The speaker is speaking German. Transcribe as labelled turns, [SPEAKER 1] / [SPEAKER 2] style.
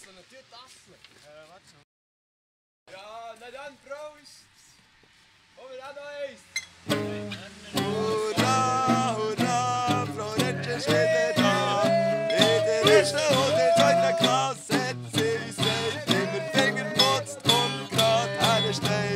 [SPEAKER 1] tasseln, natürlich tasseln.
[SPEAKER 2] Äh, warte schon.
[SPEAKER 1] Ja, na dann, Prost! Wollen wir auch noch eins?
[SPEAKER 3] Hurra, hurra, Frau Retsche steht wieder da. In der ersten und der zweiten Klasse hat sie sagt, immer Finger putzt und grad hersteht.